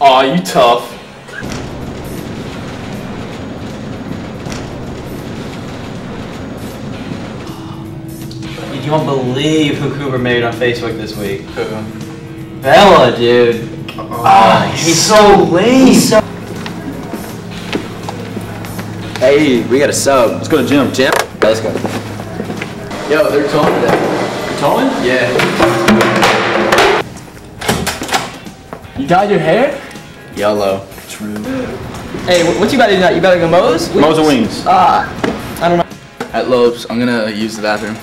Aw, you tough. You won't believe who Cooper made on Facebook this week. Who? Bella, dude. Oh, he's so lame. He's so Hey, we got a sub. Let's go to gym. Jim? let's go. Yo, they're towing today. Towing? Yeah. You dyed your hair? Yellow. True. Hey, what you about to do now? You about to go Moe's? Mo's and wings. Ah, I don't know. At Lopes, I'm gonna use the bathroom.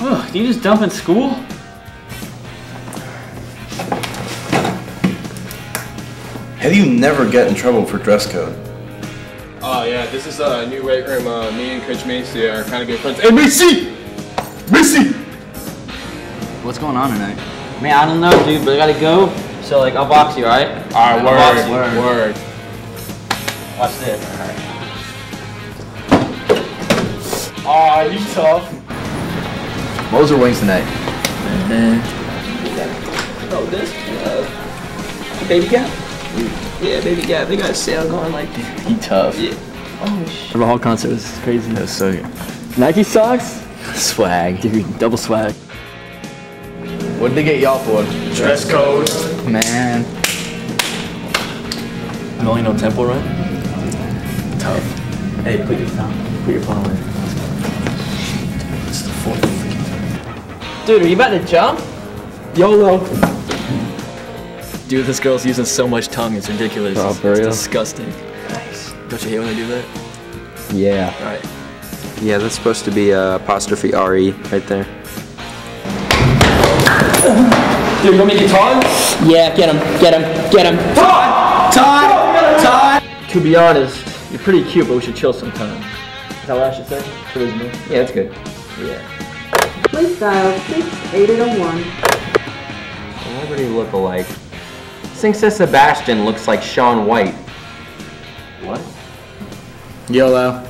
Oh, do you just dump in school? How do you never get in trouble for dress code? Oh yeah, this is a new weight room. Uh, me and Coach Macy are kind of good friends. Hey Macy! Macy! What's going on tonight? Man, I don't know, dude, but I gotta go. So, like, I'll box you, alright? Alright, I'll word, word. Watch this. Alright. Aw, you tough. Moe's or wings tonight? Oh, this? Uh, baby Gap? Yeah, Baby Gap. They got a sale going like. He tough. Yeah. Oh, shit. The whole concert was crazy. That was so good. Nike socks? Swag. Dude, double swag. What did they get y'all for? Dress code. Man. You only know tempo run? Tough. Hey, put your thumb. Put your phone away. It's the fourth. Dude, are you about to jump? YOLO! Dude, this girl's using so much tongue, it's ridiculous. Oh, It's- for it's real? disgusting. Nice. Don't you hate when they do that? Yeah. Alright. Yeah, that's supposed to be uh, apostrophe RE right there. Dude, you want me to get Todd? Yeah, get him, get him, get him. To be honest, you're pretty cute, but we should chill sometime. Is that what I should say? Charisma. Yeah, that's good. Yeah. Playstyle 68801. Celebrity look-alike. Singsa Sebastian looks like Shaun White. What? YOLO.